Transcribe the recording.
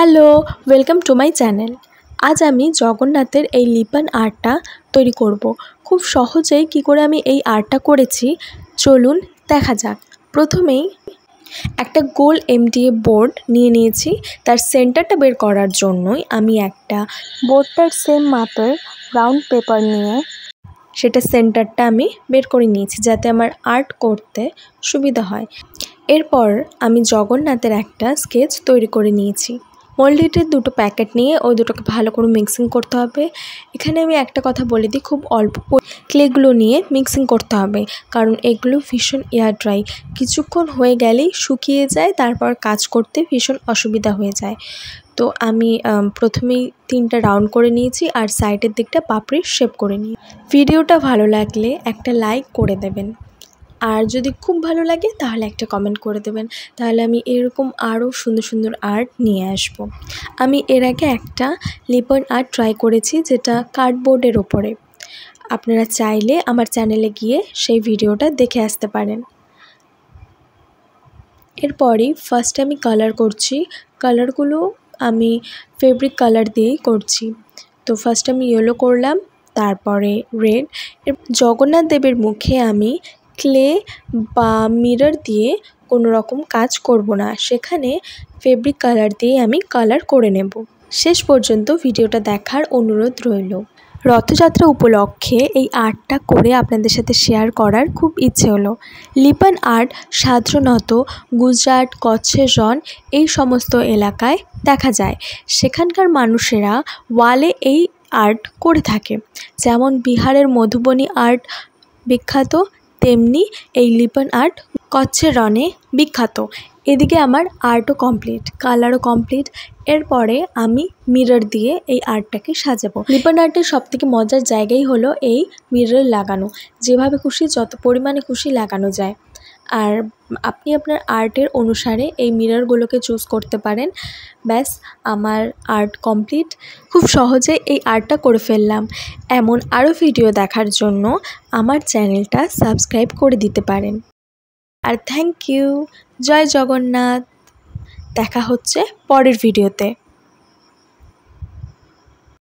Hello welcome to my channel আজ আমি জগন্নাথের এই লিপান আর্টটা তৈরি করব। খুব সহজেই কি করে আমি এই আর্টটা করেছি, চলুন দেখা যাক। প্রথমেই একটা গোল এমডিএ বোর্ড নিয়ে নিয়েছি। তার সেন্টারটা বের করার জন্যই আমি একটা বোর্ডটার সেম মাপের রাউন্ড পেপার নিয়ে সেটা সেন্টারটা আমি বের করে নিয়েছি, যাতে আমার আর্ট করতে সুবিধা হয়। এরপর আমি জগন্নাথের একটা স্কেচ তৈরি করে নিয়েছি। মোল্ডিটের দুটো প্যাকেট নিয়ে ওই দুটোকে ভালো করে মিক্সিং করতে হবে। এখানে আমি একটা কথা বলে দিই, খুব অল্প ক্লেগুলো নিয়ে মিক্সিং করতে হবে, কারণ এগুলো ভীষণ এয়ার ড্রাই। কিছুক্ষণ হয়ে গেলেই শুকিয়ে যায়, তারপর কাজ করতে ভীষণ অসুবিধা হয়ে যায়। তো আমি প্রথমেই তিনটা রাউন্ড করে নিয়েছি আর সাইডের দিকটা পাপড়ির শেপ করে নিই ভিডিওটা ভালো লাগলে একটা লাইক করে দেবেন। আর যদি খুব ভালো লাগে, তাহলে একটা কমেন্ট করে দেবেন। তাহলে আমি এরকম আরও সুন্দর সুন্দর আর্ট নিয়ে আসব। আমি এর আগে একটা লিপন আর্ট ট্রাই করেছি, যেটা কার্ডবোর্ডের ওপরে। আপনারা চাইলে আমার চ্যানেলে গিয়ে সেই ভিডিওটা দেখে আসতে পারেন। এরপরই ফার্স্ট আমি কালার করছি। কালারগুলো আমি ফেব্রিক কালার দিয়েই করছি। তো ফার্স্ট আমি ইয়েলো করলাম, তারপরে রেড জগন্নাথ দেবের মুখে আমি ক্লে বা মিরর দিয়ে কোনো রকম কাজ করব না। সেখানে ফেব্রিক কালার দিয়ে আমি কালার করে নেব। শেষ পর্যন্ত ভিডিওটা দেখার অনুরোধ রইল। রথযাত্রা উপলক্ষে এই আর্টটা করে আপনাদের সাথে শেয়ার করার খুব ইচ্ছে হলো। লিপান আর্ট সাধারণত গুজরাট কচ্ছের রন এই সমস্ত এলাকায় দেখা যায়। সেখানকার মানুষেরা ওয়ালে এই আর্ট করে থাকে। যেমন বিহারের মধুবনী আর্ট বিখ্যাত তেমনি এই লিপন আর্ট কচ্ছের রনে বিখ্যাত। এদিকে আমার আর্টও কমপ্লিট কালারও কমপ্লিট এরপরে আমি মিরর দিয়ে এই আর্টটাকে সাজাবো। লিপন আর্টের সবথেকে মজার জায়গাই হলো এই মিরর লাগানো। যেভাবে খুশি, যত পরিমাণে খুশি লাগানো যায়। আর আপনি আপনার আর্টের অনুসারে এই মিররগুলোকে চুজ করতে পারেন। ব্যাস, আমার আর্ট কমপ্লিট খুব সহজে এই আর্টটা করে ফেললাম। এমন আরও ভিডিও দেখার জন্য আমার চ্যানেলটা সাবস্ক্রাইব করে দিতে পারেন। আর থ্যাংক ইউ জয় জগন্নাথ। দেখা হচ্ছে পরের ভিডিওতে